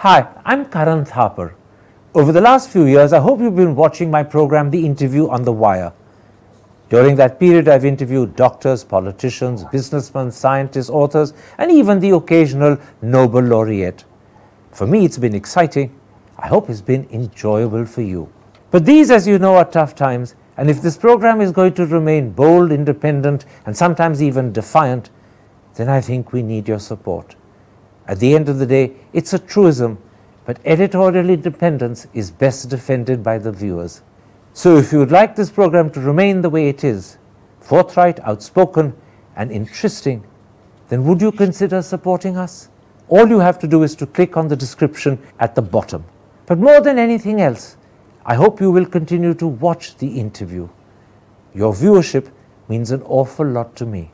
Hi, I'm Karan Thapar. Over the last few years, I hope you've been watching my program, The Interview on the Wire. During that period, I've interviewed doctors, politicians, businessmen, scientists, authors, and even the occasional Nobel laureate. For me, it's been exciting. I hope it's been enjoyable for you. But these, as you know, are tough times, and if this program is going to remain bold, independent, and sometimes even defiant, then I think we need your support. At the end of the day, it's a truism, but editorial independence is best defended by the viewers. So if you would like this program to remain the way it is, forthright, outspoken, and interesting, then would you consider supporting us? All you have to do is to click on the description at the bottom. But more than anything else, I hope you will continue to watch the interview. Your viewership means an awful lot to me.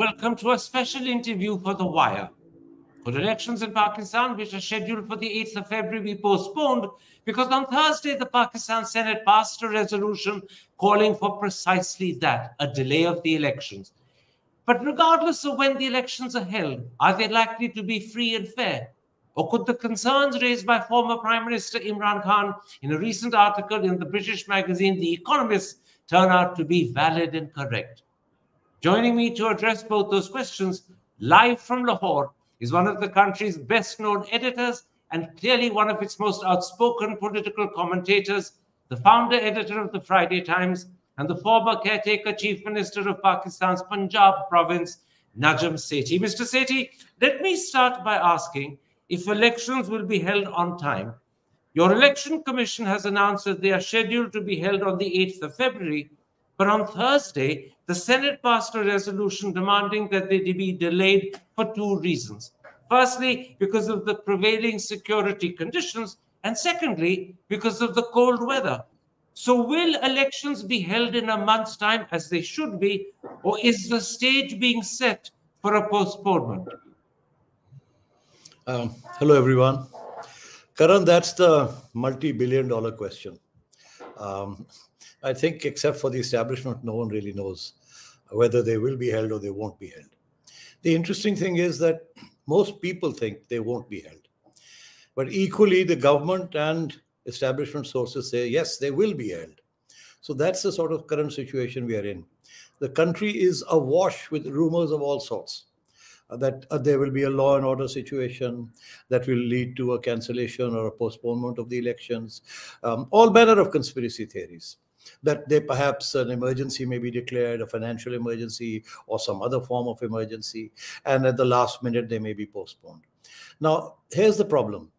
Welcome to a special interview for The Wire. For elections in Pakistan, which are scheduled for the 8th of February, we postponed because on Thursday, the Pakistan Senate passed a resolution calling for precisely that a delay of the elections. But regardless of when the elections are held, are they likely to be free and fair? Or could the concerns raised by former Prime Minister Imran Khan in a recent article in the British magazine The Economist turn out to be valid and correct? Joining me to address both those questions live from Lahore is one of the country's best known editors and clearly one of its most outspoken political commentators, the founder editor of the Friday Times and the former caretaker chief minister of Pakistan's Punjab province, Najam Sethi. Mr. Sethi, let me start by asking if elections will be held on time. Your election commission has announced that they are scheduled to be held on the 8th of February, but on Thursday, the Senate passed a resolution demanding that they be delayed for two reasons. Firstly, because of the prevailing security conditions, and secondly, because of the cold weather. So, will elections be held in a month's time as they should be, or is the stage being set for a postponement? Um, hello, everyone. Karan, that's the multi billion dollar question. Um, I think, except for the establishment, no one really knows whether they will be held or they won't be held. The interesting thing is that most people think they won't be held. But equally, the government and establishment sources say, yes, they will be held. So that's the sort of current situation we are in. The country is awash with rumors of all sorts. Uh, that uh, there will be a law and order situation that will lead to a cancellation or a postponement of the elections, um, all manner of conspiracy theories that they perhaps an emergency may be declared, a financial emergency or some other form of emergency, and at the last minute they may be postponed. Now, here's the problem.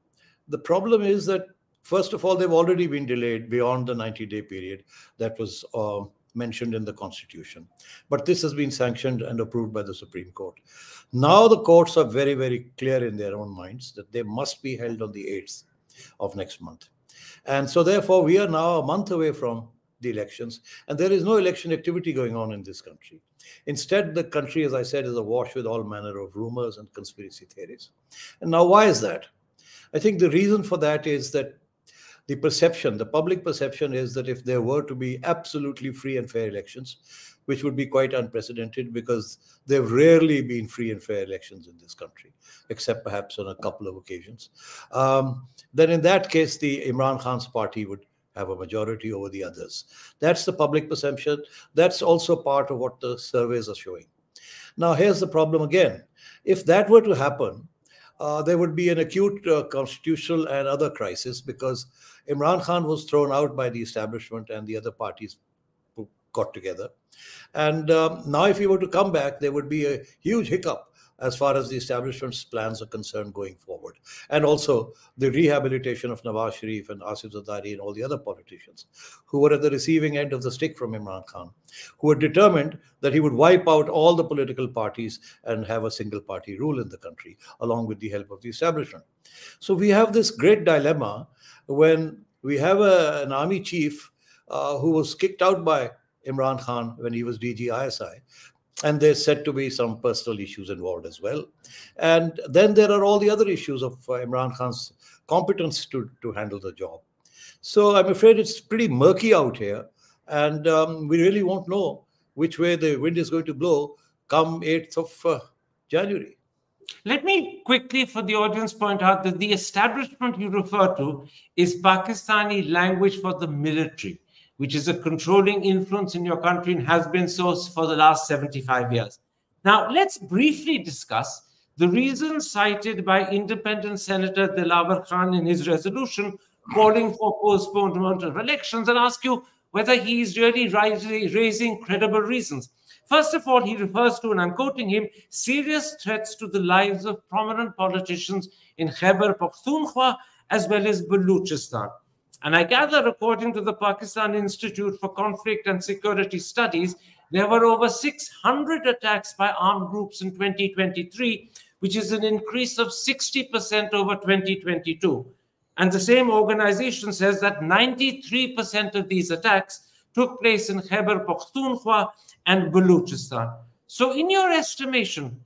The problem is that, first of all, they've already been delayed beyond the 90 day period that was uh, mentioned in the Constitution. But this has been sanctioned and approved by the Supreme Court. Now, the courts are very, very clear in their own minds that they must be held on the 8th of next month. And so, therefore, we are now a month away from the elections, and there is no election activity going on in this country. Instead, the country, as I said, is awash with all manner of rumors and conspiracy theories. And now, why is that? I think the reason for that is that the perception, the public perception is that if there were to be absolutely free and fair elections, which would be quite unprecedented because there have rarely been free and fair elections in this country, except perhaps on a couple of occasions. Um, then, in that case, the Imran Khan's party would have a majority over the others. That's the public perception. That's also part of what the surveys are showing. Now, here's the problem again. If that were to happen, uh, there would be an acute uh, constitutional and other crisis because Imran Khan was thrown out by the establishment and the other parties got together. And um, now, if he were to come back, there would be a huge hiccup as far as the establishment's plans are concerned going forward. And also the rehabilitation of Nawaz Sharif and Asif Zardari and all the other politicians who were at the receiving end of the stick from Imran Khan, who were determined that he would wipe out all the political parties and have a single party rule in the country, along with the help of the establishment. So we have this great dilemma when we have a, an army chief uh, who was kicked out by Imran Khan when he was DG ISI. And there's said to be some personal issues involved as well. And then there are all the other issues of uh, Imran Khan's competence to, to handle the job. So I'm afraid it's pretty murky out here. And um, we really won't know which way the wind is going to blow come 8th of uh, January. Let me quickly, for the audience, point out that the establishment you refer to is Pakistani language for the military, which is a controlling influence in your country and has been so for the last 75 years. Now, let's briefly discuss the reasons cited by independent Senator Dilawar Khan in his resolution calling for postponement of elections and ask you whether he is really raising credible reasons. First of all, he refers to, and I'm quoting him, serious threats to the lives of prominent politicians in Khyber Pakhtunkhwa as well as Baluchistan. And I gather, according to the Pakistan Institute for Conflict and Security Studies, there were over 600 attacks by armed groups in 2023, which is an increase of 60% over 2022. And the same organization says that 93% of these attacks took place in Khyber Pakhtunkhwa and Baluchistan. So, in your estimation,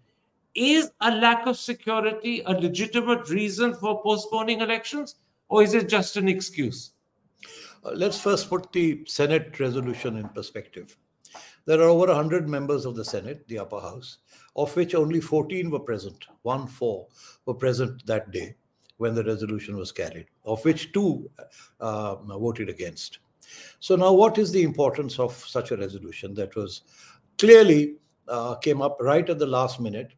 is a lack of security a legitimate reason for postponing elections, or is it just an excuse? Uh, let's first put the Senate resolution in perspective. There are over 100 members of the Senate, the upper house, of which only 14 were present, one four were present that day when the resolution was carried, of which two uh, voted against. So now, what is the importance of such a resolution that was clearly uh, came up right at the last minute,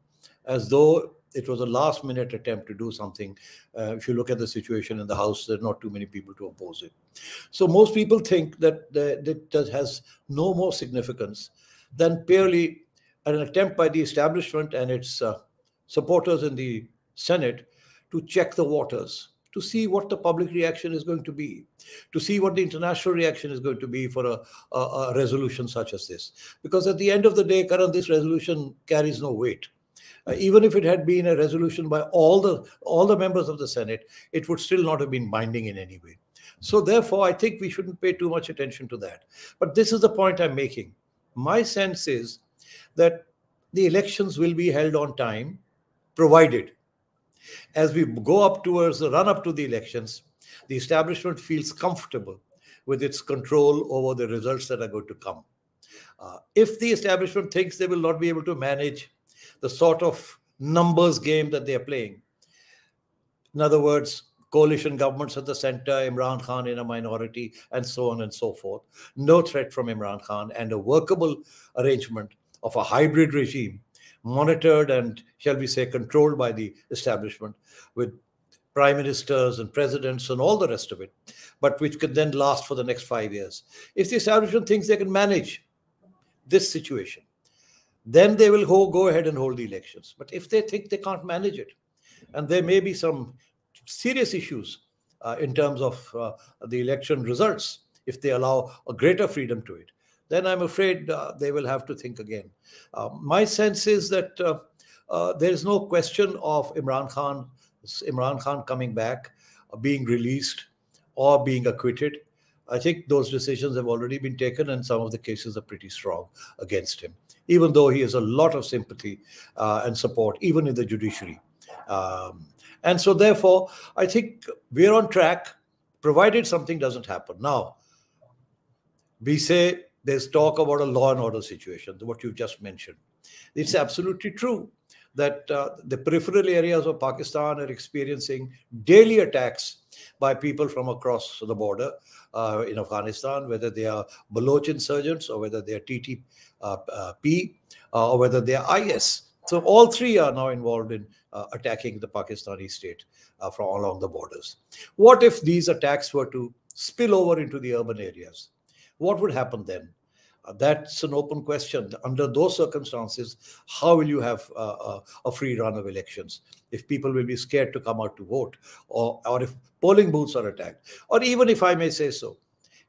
as though it was a last minute attempt to do something. Uh, if you look at the situation in the House, there are not too many people to oppose it. So most people think that that has no more significance than purely an attempt by the establishment and its uh, supporters in the Senate to check the waters to see what the public reaction is going to be, to see what the international reaction is going to be for a, a, a resolution such as this. Because at the end of the day, Karan, this resolution carries no weight. Uh, even if it had been a resolution by all the all the members of the Senate, it would still not have been binding in any way. So therefore, I think we shouldn't pay too much attention to that. But this is the point I'm making. My sense is that the elections will be held on time, provided as we go up towards the run up to the elections, the establishment feels comfortable with its control over the results that are going to come. Uh, if the establishment thinks they will not be able to manage the sort of numbers game that they are playing, in other words, coalition governments at the center, Imran Khan in a minority, and so on and so forth, no threat from Imran Khan, and a workable arrangement of a hybrid regime monitored and, shall we say, controlled by the establishment with prime ministers and presidents and all the rest of it, but which could then last for the next five years. If the establishment thinks they can manage this situation, then they will go, go ahead and hold the elections. But if they think they can't manage it, and there may be some serious issues uh, in terms of uh, the election results, if they allow a greater freedom to it, then I'm afraid uh, they will have to think again. Uh, my sense is that uh, uh there is no question of Imran Khan, Imran Khan coming back, being released, or being acquitted. I think those decisions have already been taken, and some of the cases are pretty strong against him, even though he has a lot of sympathy uh, and support, even in the judiciary. Um, and so, therefore, I think we're on track, provided something doesn't happen. Now, we say there's talk about a law and order situation, what you just mentioned. It's absolutely true that uh, the peripheral areas of Pakistan are experiencing daily attacks by people from across the border uh, in Afghanistan, whether they are Baloch insurgents or whether they are TTP uh, uh, uh, or whether they are IS. So all three are now involved in uh, attacking the Pakistani state from along the borders. What if these attacks were to spill over into the urban areas? What would happen then? That's an open question. Under those circumstances, how will you have uh, uh, a free run of elections? If people will be scared to come out to vote, or, or if polling booths are attacked, or even if I may say so,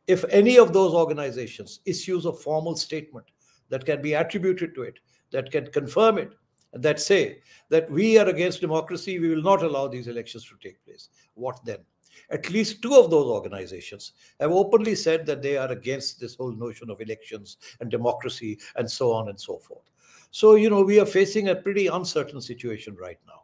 if any of those organizations issues a formal statement that can be attributed to it, that can confirm it, that say that we are against democracy, we will not allow these elections to take place. What then? At least two of those organizations have openly said that they are against this whole notion of elections and democracy and so on and so forth. So, you know, we are facing a pretty uncertain situation right now.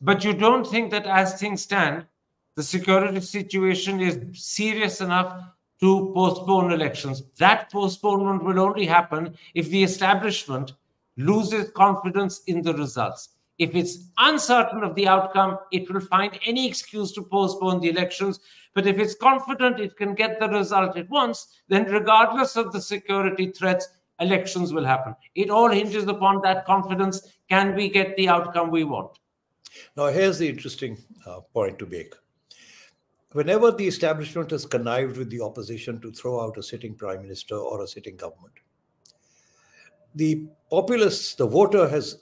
But you don't think that as things stand, the security situation is serious enough to postpone elections. That postponement will only happen if the establishment loses confidence in the results. If it's uncertain of the outcome, it will find any excuse to postpone the elections. But if it's confident it can get the result it wants, then regardless of the security threats, elections will happen. It all hinges upon that confidence. Can we get the outcome we want? Now, here's the interesting uh, point to make. Whenever the establishment has connived with the opposition to throw out a sitting prime minister or a sitting government, the populace, the voter, has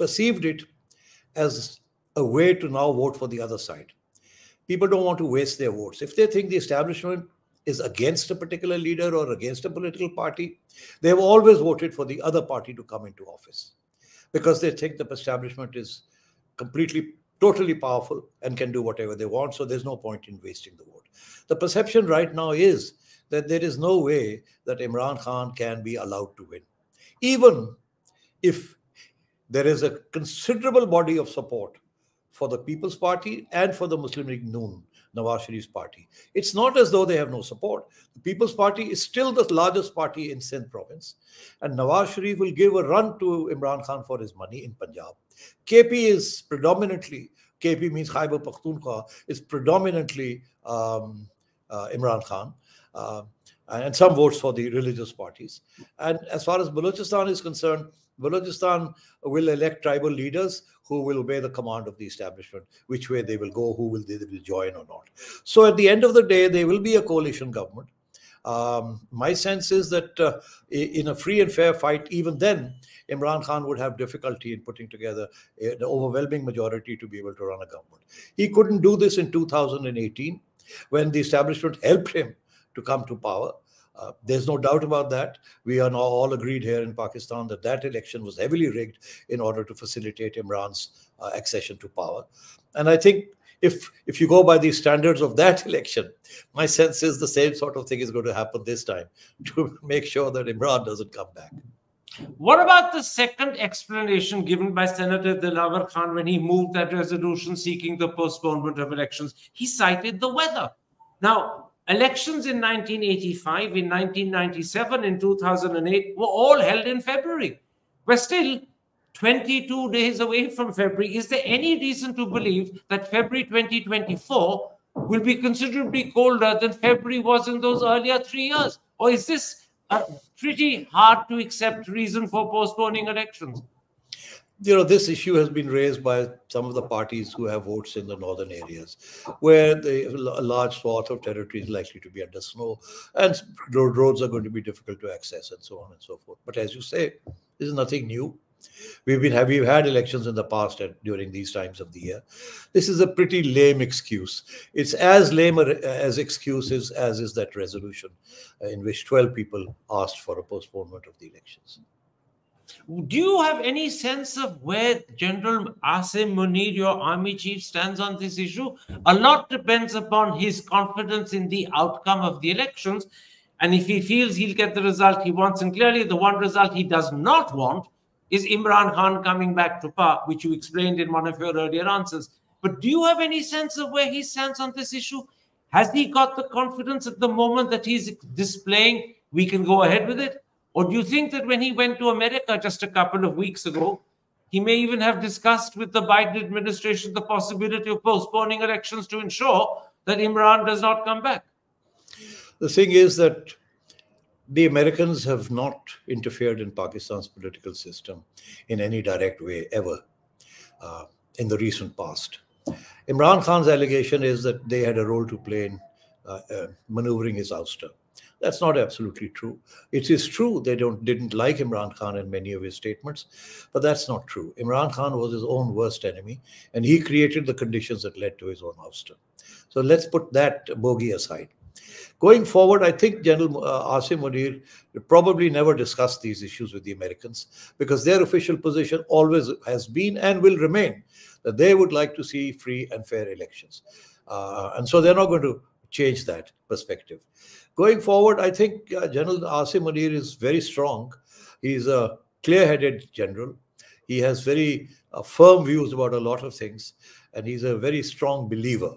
perceived it as a way to now vote for the other side. People don't want to waste their votes. If they think the establishment is against a particular leader or against a political party, they've always voted for the other party to come into office because they think the establishment is completely, totally powerful and can do whatever they want. So there's no point in wasting the vote. The perception right now is that there is no way that Imran Khan can be allowed to win even if there is a considerable body of support for the People's Party and for the Muslim League Noon, Nawaz Sharif's party. It's not as though they have no support. The People's Party is still the largest party in Sindh province, and Nawaz Sharif will give a run to Imran Khan for his money in Punjab. KP is predominantly, KP means Khyber Pakhtunkhwa, is predominantly um, uh, Imran Khan. Uh, and some votes for the religious parties. And as far as Balochistan is concerned, Balochistan will elect tribal leaders who will obey the command of the establishment, which way they will go, who will they will join or not. So at the end of the day, there will be a coalition government. Um, my sense is that uh, in a free and fair fight, even then, Imran Khan would have difficulty in putting together an overwhelming majority to be able to run a government. He couldn't do this in 2018 when the establishment helped him to come to power. Uh, there's no doubt about that. We are now all agreed here in Pakistan that that election was heavily rigged in order to facilitate Imran's uh, accession to power. And I think if if you go by the standards of that election, my sense is the same sort of thing is going to happen this time to make sure that Imran doesn't come back. What about the second explanation given by Senator Dilawar Khan when he moved that resolution seeking the postponement of elections? He cited the weather. Now, Elections in 1985, in 1997, in 2008 were all held in February. We're still 22 days away from February. Is there any reason to believe that February 2024 will be considerably colder than February was in those earlier three years? Or is this a pretty hard to accept reason for postponing elections? You know, this issue has been raised by some of the parties who have votes in the northern areas, where the, a large swath of territory is likely to be under snow, and roads are going to be difficult to access, and so on and so forth. But as you say, this is nothing new. We've been have we've had elections in the past at, during these times of the year. This is a pretty lame excuse. It's as lame as excuses as is that resolution, uh, in which 12 people asked for a postponement of the elections. Do you have any sense of where General Asim Munir, your army chief, stands on this issue? A lot depends upon his confidence in the outcome of the elections. And if he feels he'll get the result he wants, and clearly the one result he does not want is Imran Khan coming back to power, which you explained in one of your earlier answers. But do you have any sense of where he stands on this issue? Has he got the confidence at the moment that he's displaying we can go ahead with it? Or do you think that when he went to America just a couple of weeks ago, he may even have discussed with the Biden administration the possibility of postponing elections to ensure that Imran does not come back? The thing is that the Americans have not interfered in Pakistan's political system in any direct way ever uh, in the recent past. Imran Khan's allegation is that they had a role to play in uh, uh, maneuvering his ouster. That's not absolutely true. It is true they don't didn't like Imran Khan in many of his statements, but that's not true. Imran Khan was his own worst enemy, and he created the conditions that led to his own ouster. So let's put that bogey aside. Going forward, I think General uh, Asim Munir probably never discussed these issues with the Americans because their official position always has been and will remain that they would like to see free and fair elections. Uh, and so they're not going to change that perspective. Going forward, I think uh, General Asim Munir is very strong. He's a clear headed general. He has very uh, firm views about a lot of things, and he's a very strong believer.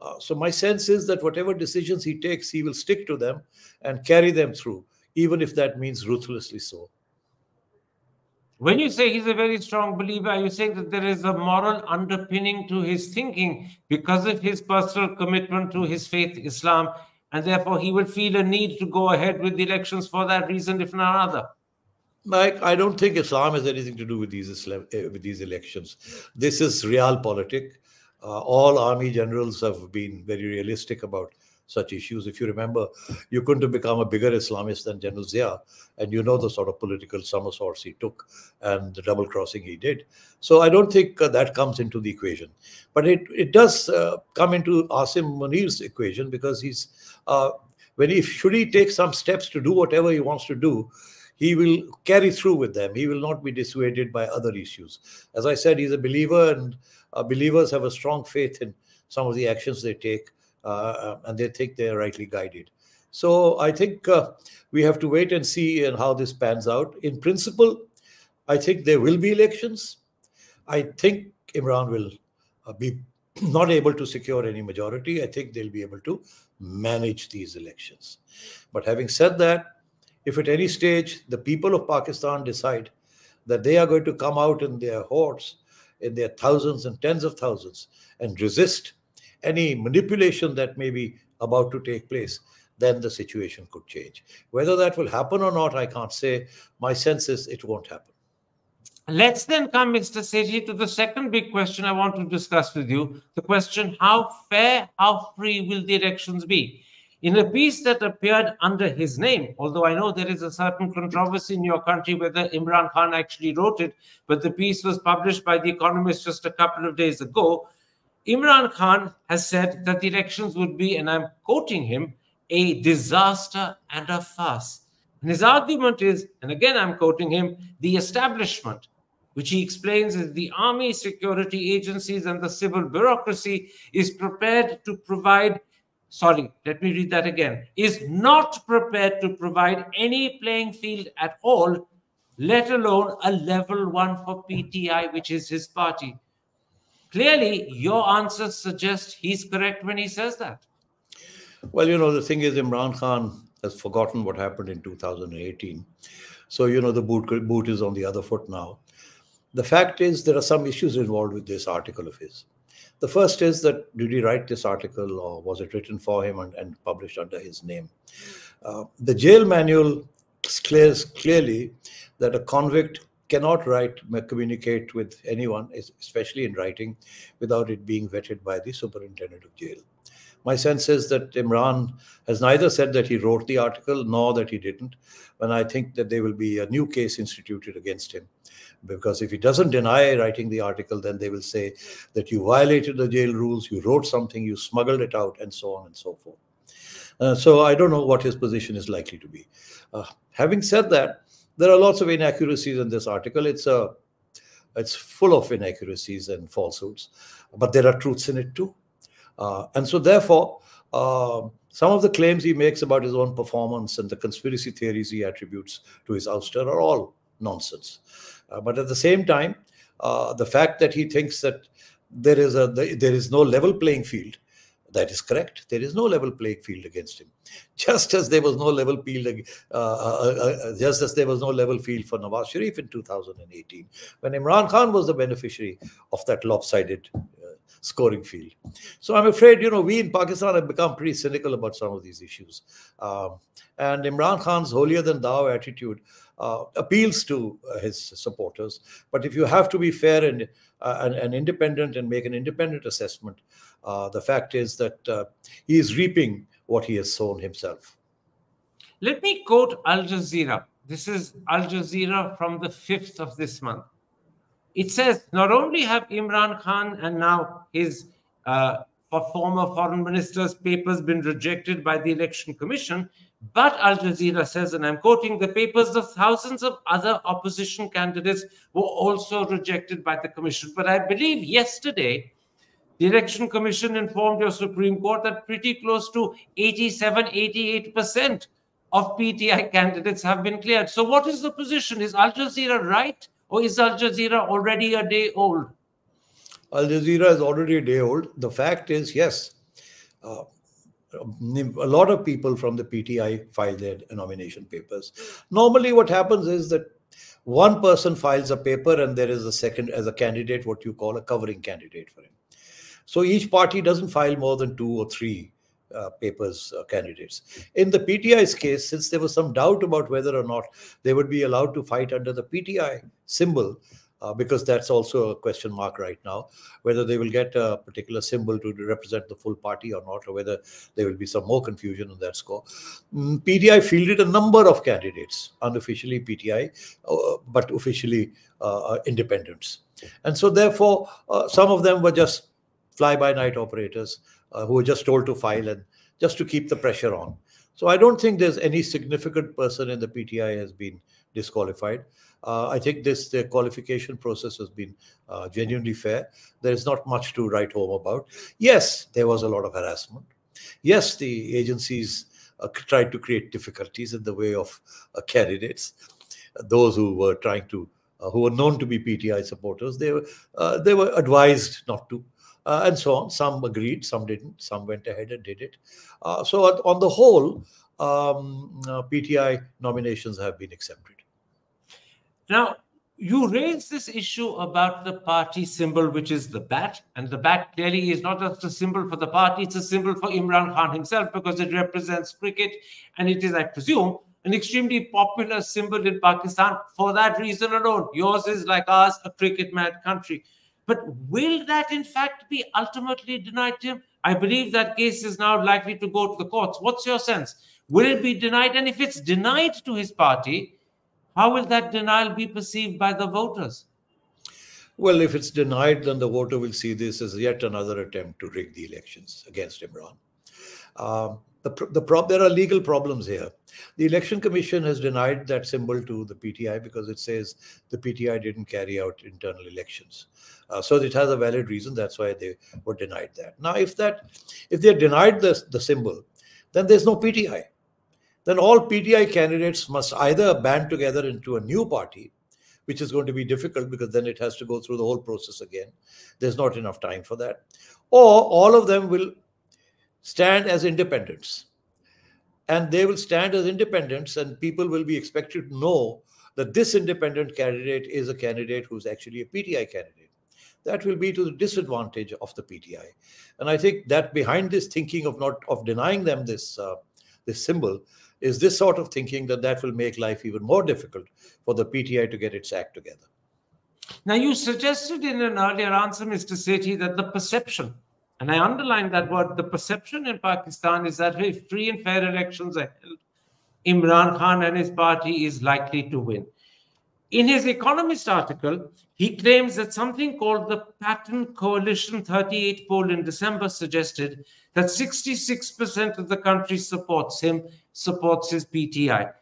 Uh, so, my sense is that whatever decisions he takes, he will stick to them and carry them through, even if that means ruthlessly so. When you say he's a very strong believer, are you saying that there is a moral underpinning to his thinking because of his personal commitment to his faith, Islam, and therefore he will feel a need to go ahead with the elections for that reason, if not other? Mike, I don't think Islam has anything to do with these Islam, uh, with these elections. This is realpolitik. Uh, all army generals have been very realistic about such issues. If you remember, you couldn't have become a bigger Islamist than General Zia, and you know the sort of political somersaults he took and the double crossing he did. So I don't think uh, that comes into the equation. But it, it does uh, come into Asim Munir's equation because he's, uh, when he, should he take some steps to do whatever he wants to do, he will carry through with them. He will not be dissuaded by other issues. As I said, he's a believer, and uh, believers have a strong faith in some of the actions they take. Uh, uh, and they think they're rightly guided. So I think uh, we have to wait and see and how this pans out. In principle, I think there will be elections. I think Imran will be not able to secure any majority. I think they'll be able to manage these elections. But having said that, if at any stage the people of Pakistan decide that they are going to come out in their hordes, in their thousands and tens of thousands, and resist any manipulation that may be about to take place, then the situation could change. Whether that will happen or not, I can't say. My sense is it won't happen. Let's then come, Mr. Sethi, to the second big question I want to discuss with you the question how fair, how free will the elections be? In a piece that appeared under his name, although I know there is a certain controversy in your country whether Imran Khan actually wrote it, but the piece was published by The Economist just a couple of days ago. Imran Khan has said that the elections would be, and I'm quoting him, a disaster and a farce. And his argument is, and again I'm quoting him, the establishment, which he explains is the army, security agencies, and the civil bureaucracy, is prepared to provide, sorry, let me read that again, is not prepared to provide any playing field at all, let alone a level one for PTI, which is his party. Clearly, your answers suggest he's correct when he says that. Well, you know, the thing is, Imran Khan has forgotten what happened in 2018. So, you know, the boot, boot is on the other foot now. The fact is, there are some issues involved with this article of his. The first is that did he write this article or was it written for him and, and published under his name? Uh, the jail manual declares clearly that a convict cannot write, communicate with anyone, especially in writing, without it being vetted by the superintendent of jail. My sense is that Imran has neither said that he wrote the article nor that he didn't. And I think that there will be a new case instituted against him. Because if he doesn't deny writing the article, then they will say that you violated the jail rules, you wrote something, you smuggled it out, and so on and so forth. Uh, so I don't know what his position is likely to be. Uh, having said that, there are lots of inaccuracies in this article. It's a it's full of inaccuracies and falsehoods, but there are truths in it too. Uh, and so, therefore, uh, some of the claims he makes about his own performance and the conspiracy theories he attributes to his ouster are all nonsense. Uh, but at the same time, uh, the fact that he thinks that there is a there is no level playing field that is correct. There is no level playing field against him. Just as there was no level field, uh, uh, uh, uh, just as there was no level field for Nawaz Sharif in 2018, when Imran Khan was the beneficiary of that lopsided uh, scoring field. So I'm afraid, you know, we in Pakistan have become pretty cynical about some of these issues. Um, and Imran Khan's holier than thou attitude uh, appeals to his supporters. But if you have to be fair and, and, and, independent and make an independent assessment, uh, the fact is that uh, he is reaping what he has sown himself. Let me quote Al Jazeera. This is Al Jazeera from the 5th of this month. It says not only have Imran Khan and now his uh, former foreign minister's papers been rejected by the election commission, but Al Jazeera says, and I'm quoting, the papers of thousands of other opposition candidates were also rejected by the commission. But I believe yesterday, The Election Commission informed your Supreme Court that pretty close to 87, 88% of PTI candidates have been cleared. So, what is the position? Is Al Jazeera right, or is Al Jazeera already a day old? Al Jazeera is already a day old. The fact is, yes, uh, a lot of people from the PTI file their nomination papers. Normally, what happens is that one person files a paper and there is a second as a candidate, what you call a covering candidate for him. So each party doesn't file more than two or three uh, papers uh, candidates. In the PTI's case, since there was some doubt about whether or not they would be allowed to fight under the PTI symbol, uh, because that's also a question mark right now, whether they will get a particular symbol to represent the full party or not, or whether there will be some more confusion on that score. Mm, PTI fielded a number of candidates, unofficially PTI, uh, but officially uh, independents. And so, therefore, uh, some of them were just fly by night operators uh, who were just told to file and just to keep the pressure on. So I don't think there's any significant person in the PTI has been disqualified. Uh, I think this the qualification process has been uh, genuinely fair. There is not much to write home about. Yes, there was a lot of harassment. Yes, the agencies uh, tried to create difficulties in the way of uh, candidates. Those who were trying to, uh, who were known to be PTI supporters, they were uh, they were advised not to. Uh, and so on. Some agreed, some didn't. Some went ahead and did it. Uh, so, on the whole, um, uh, PTI nominations have been accepted. Now, you raise this issue about the party symbol, which is the bat, and the bat clearly is not just a symbol for the party, it's a symbol for Imran Khan himself because it represents cricket and it is, I presume, an extremely popular symbol in Pakistan for that reason alone. Yours is like ours, a cricket mad country. But will that in fact be ultimately denied to him? I believe that case is now likely to go to the courts. What's your sense? Will it be denied? And if it's denied to his party, how will that denial be perceived by the voters? Well, if it's denied, then the voter will see this as yet another attempt to rig the elections against Imran. Um, the, the prob- there are legal problems here. The Election Commission has denied that symbol to the PTI because it says the PTI didn't carry out internal elections. Uh, so it has a valid reason. That's why they were denied that. Now, if that, if they're denied the, the symbol, then there's no PTI then all PTI candidates must either band together into a new party, which is going to be difficult because then it has to go through the whole process again. There's not enough time for that. Or all of them will stand as independents. And they will stand as independents, and people will be expected to know that this independent candidate is a candidate who's actually a PTI candidate. That will be to the disadvantage of the PTI. And I think that behind this thinking of not of denying them this uh, this symbol is this sort of thinking that that will make life even more difficult for the PTI to get its act together. Now, you suggested in an earlier answer, Mr. Sethi, that the perception, and I underline that word, the perception in Pakistan is that if free and fair elections are held, Imran Khan and his party is likely to win. In his Economist article, he claims that something called the Pattan Coalition 38 poll in December suggested that 66% of the country supports him, supports his PTI.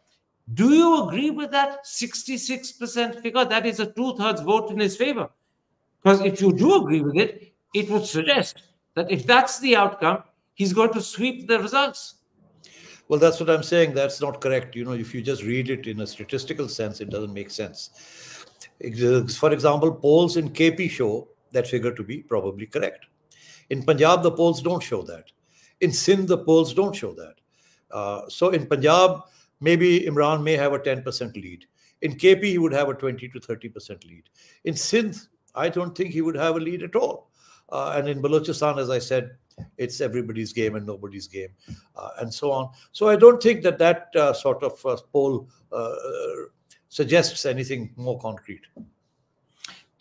Do you agree with that 66% figure? That is a two thirds vote in his favor. Because if you do agree with it, it would suggest that if that's the outcome, he's going to sweep the results. Well, that's what I'm saying. That's not correct. You know, if you just read it in a statistical sense, it doesn't make sense. For example, polls in KP show that figure to be probably correct. In Punjab, the polls don't show that. In Sindh, the polls don't show that. Uh, so in Punjab, maybe Imran may have a 10% lead. In KP, he would have a 20 to 30% lead. In Sindh, I don't think he would have a lead at all. Uh, and in Balochistan, as I said, it's everybody's game and nobody's game, uh, and so on. So I don't think that that uh, sort of uh, poll uh, suggests anything more concrete.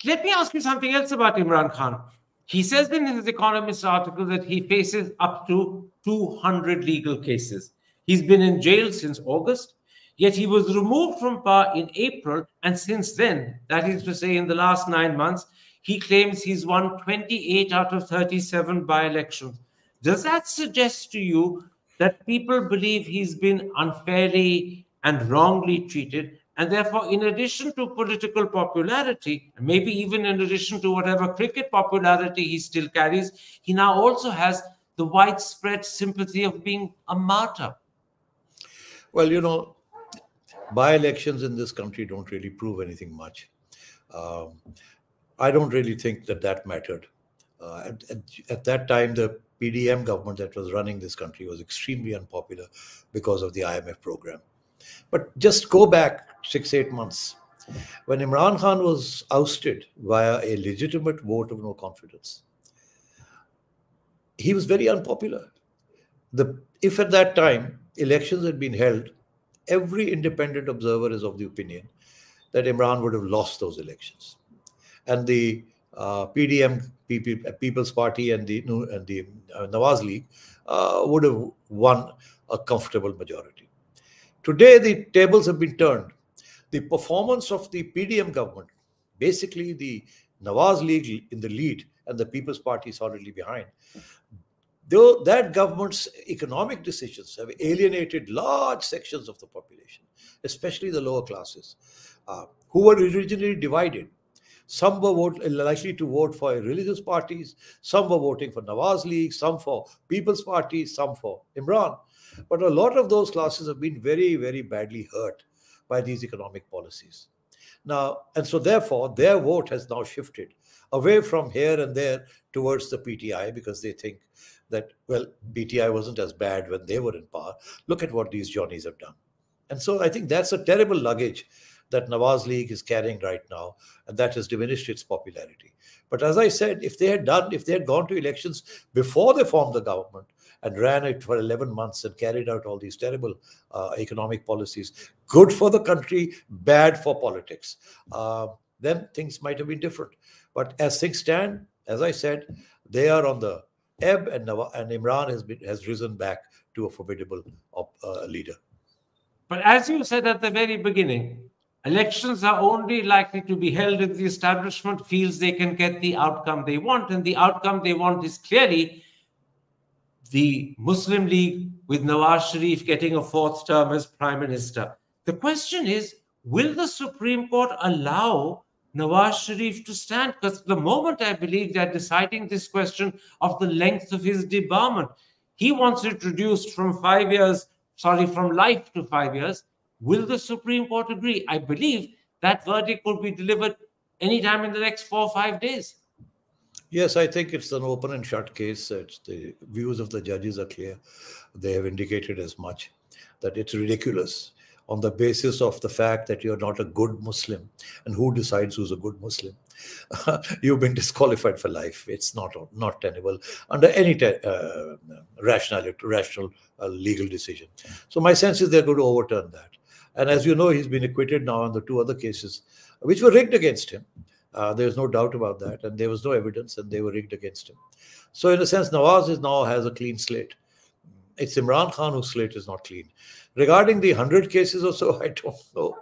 Let me ask you something else about Imran Khan. He says in his Economist article that he faces up to 200 legal cases. He's been in jail since August, yet he was removed from power in April, and since then, that is to say, in the last nine months, he claims he's won 28 out of 37 by elections. Does that suggest to you that people believe he's been unfairly and wrongly treated? And therefore, in addition to political popularity, maybe even in addition to whatever cricket popularity he still carries, he now also has the widespread sympathy of being a martyr. Well, you know, by elections in this country don't really prove anything much. Um, I don't really think that that mattered. Uh, at, at, at, that time, the PDM government that was running this country was extremely unpopular because of the IMF program. But just go back six, eight months. When Imran Khan was ousted via a legitimate vote of no confidence, he was very unpopular. The, if at that time elections had been held, every independent observer is of the opinion that Imran would have lost those elections. And the uh, PDM, People's Party, and the, and the uh, Nawaz League uh, would have won a comfortable majority. Today, the tables have been turned. The performance of the PDM government, basically the Nawaz League in the lead and the People's Party solidly behind, though that government's economic decisions have alienated large sections of the population, especially the lower classes, uh, who were originally divided. Some were vote, likely to vote for religious parties, some were voting for Nawaz League, some for People's Party, some for Imran. But a lot of those classes have been very, very badly hurt by these economic policies. Now, and so therefore, their vote has now shifted away from here and there towards the PTI because they think that, well, PTI wasn't as bad when they were in power. Look at what these Johnnies have done. And so I think that's a terrible luggage that Nawaz League is carrying right now, and that has diminished its popularity. But as I said, if they had done, if they had gone to elections before they formed the government, and ran it for 11 months and carried out all these terrible uh, economic policies. Good for the country, bad for politics. Uh, then things might have been different. But as things stand, as I said, they are on the ebb, and, and Imran has been has risen back to a formidable uh, leader. But as you said at the very beginning, elections are only likely to be held if the establishment feels they can get the outcome they want, and the outcome they want is clearly the Muslim League with Nawaz Sharif getting a fourth term as prime minister. The question is, will the Supreme Court allow Nawaz Sharif to stand? Because the moment I believe they're deciding this question of the length of his debarment, he wants it reduced from five years, sorry, from life to five years. Will the Supreme Court agree? I believe that verdict will be delivered anytime in the next four or five days. Yes, I think it's an open and shut case. It's the views of the judges are clear. They have indicated as much that it's ridiculous on the basis of the fact that you're not a good Muslim. And who decides who's a good Muslim? You've been disqualified for life. It's not not tenable under any te- uh, rational, rational uh, legal decision. So my sense is they're going to overturn that. And as you know, he's been acquitted now on the two other cases, which were rigged against him. Uh, there's no doubt about that. And there was no evidence and they were rigged against him. So, in a sense, Nawaz is now has a clean slate. It's Imran Khan whose slate is not clean. Regarding the 100 cases or so, I don't know.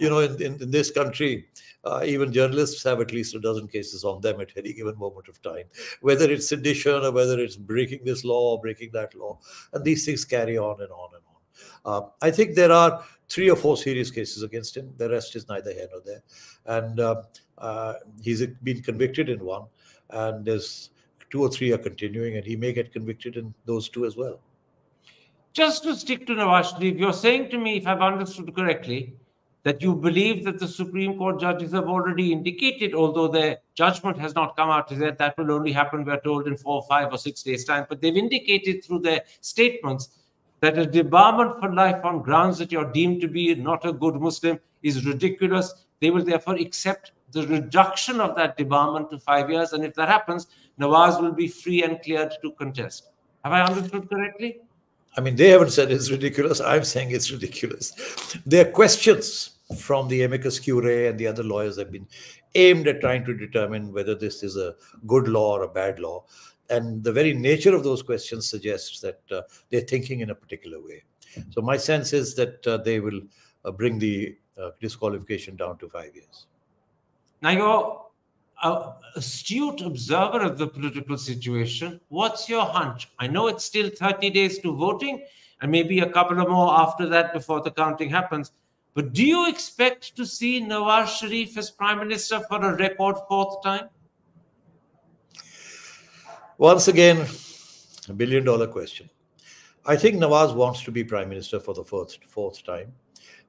You know, in, in, in this country, uh, even journalists have at least a dozen cases on them at any given moment of time, whether it's sedition or whether it's breaking this law or breaking that law. And these things carry on and on and on. Uh, I think there are three or four serious cases against him. The rest is neither here nor there. And uh, uh, he's been convicted in one, and there's two or three are continuing, and he may get convicted in those two as well. Just to stick to Nawaz Sharif, you're saying to me, if I've understood correctly, that you believe that the Supreme Court judges have already indicated, although their judgment has not come out yet, that will only happen, we're told, in four, five, or six days' time. But they've indicated through their statements that a debarment for life on grounds that you're deemed to be not a good Muslim is ridiculous. They will therefore accept the reduction of that debarment to five years. And if that happens, Nawaz will be free and cleared to contest. Have I understood correctly? I mean, they haven't said it's ridiculous. I'm saying it's ridiculous. Their questions from the amicus curiae and the other lawyers have been aimed at trying to determine whether this is a good law or a bad law. And the very nature of those questions suggests that uh, they're thinking in a particular way. So my sense is that uh, they will uh, bring the uh, disqualification down to five years. Now, you're an astute observer of the political situation. What's your hunch? I know it's still 30 days to voting and maybe a couple of more after that before the counting happens. But do you expect to see Nawaz Sharif as Prime Minister for a record fourth time? Once again, a billion dollar question. I think Nawaz wants to be Prime Minister for the fourth, fourth time,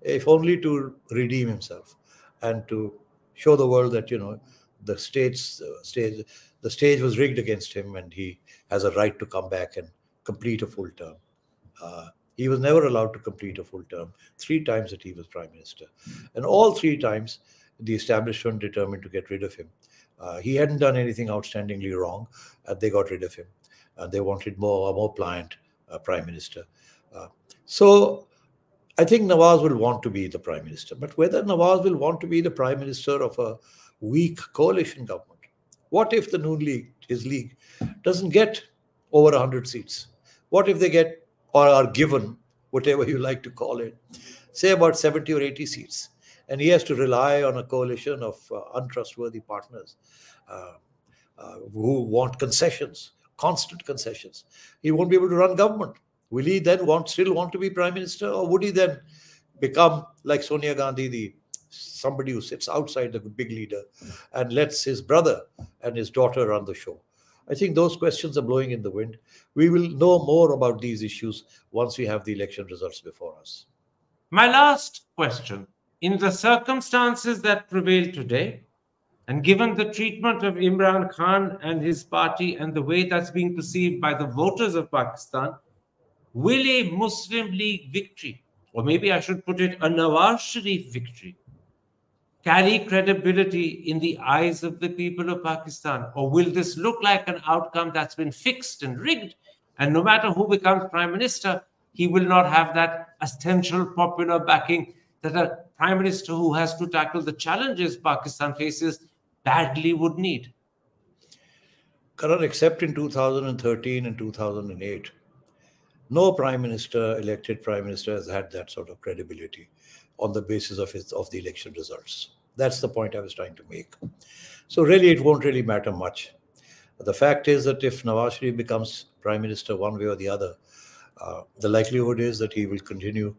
if only to redeem himself and to show the world that, you know, the state's uh, stage, the stage was rigged against him and he has a right to come back and complete a full term. Uh, he was never allowed to complete a full term. Three times that he was prime minister, and all three times the establishment determined to get rid of him. Uh, he hadn't done anything outstandingly wrong, and they got rid of him. And they wanted more a more pliant uh, prime minister. Uh, so I think Nawaz will want to be the prime minister. But whether Nawaz will want to be the prime minister of a weak coalition government, what if the Noon League, his league, doesn't get over 100 seats? What if they get or are given, whatever you like to call it, say about 70 or 80 seats? And he has to rely on a coalition of uh, untrustworthy partners uh, uh, who want concessions, constant concessions. He won't be able to run government. Will he then want still want to be prime minister, or would he then become like Sonia Gandhi, the somebody who sits outside the big leader and lets his brother and his daughter run the show? I think those questions are blowing in the wind. We will know more about these issues once we have the election results before us. My last question in the circumstances that prevail today, and given the treatment of Imran Khan and his party and the way that's being perceived by the voters of Pakistan, will a Muslim League victory, or maybe I should put it a Nawaz Sharif victory, carry credibility in the eyes of the people of Pakistan? Or will this look like an outcome that's been fixed and rigged? And no matter who becomes prime minister, he will not have that essential popular backing that a prime minister who has to tackle the challenges Pakistan faces badly would need. Karan, except in 2013 and 2008, no prime minister, elected prime minister, has had that sort of credibility on the basis of his, of the election results. That's the point I was trying to make. So really, it won't really matter much. The fact is that if Nawaz Sharif becomes prime minister one way or the other, uh, the likelihood is that he will continue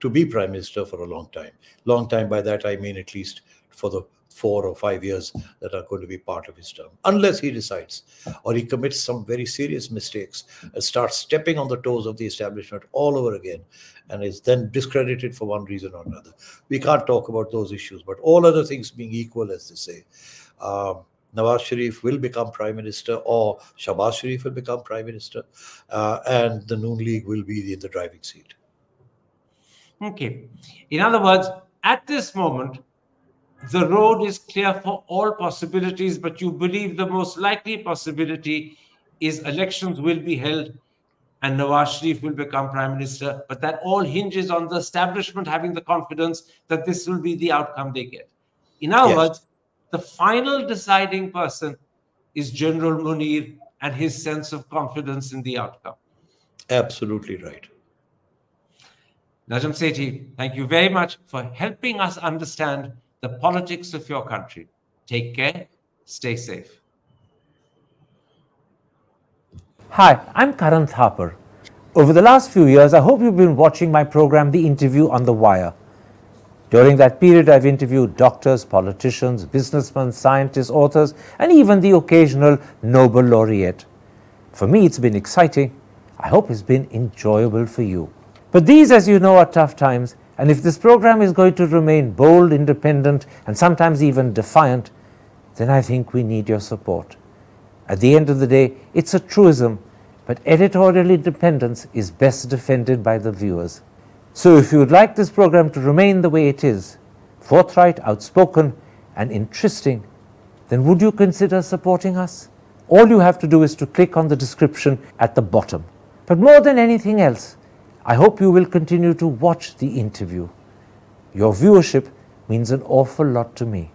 to be prime minister for a long time. Long time by that I mean at least for the four or five years that are going to be part of his term, unless he decides or he commits some very serious mistakes and starts stepping on the toes of the establishment all over again and is then discredited for one reason or another. We can't talk about those issues, but all other things being equal, as they say. Um, Nawaz Sharif will become prime minister, or Shahbaz Sharif will become prime minister, uh, and the Noon League will be in the driving seat. Okay. In other words, at this moment, the road is clear for all possibilities, but you believe the most likely possibility is elections will be held and Nawaz Sharif will become prime minister. But that all hinges on the establishment having the confidence that this will be the outcome they get. In other yes. words, the final deciding person is General Munir and his sense of confidence in the outcome. Absolutely right. Najam Sethi, thank you very much for helping us understand the politics of your country. Take care, stay safe. Hi, I'm Karan Thapar. Over the last few years, I hope you've been watching my program, The Interview on the Wire. During that period, I've interviewed doctors, politicians, businessmen, scientists, authors, and even the occasional Nobel laureate. For me, it's been exciting. I hope it's been enjoyable for you. But these, as you know, are tough times, and if this program is going to remain bold, independent, and sometimes even defiant, then I think we need your support. At the end of the day, it's a truism, but editorial independence is best defended by the viewers. So if you would like this program to remain the way it is, forthright, outspoken, and interesting, then would you consider supporting us? All you have to do is to click on the description at the bottom. But more than anything else, I hope you will continue to watch the interview. Your viewership means an awful lot to me.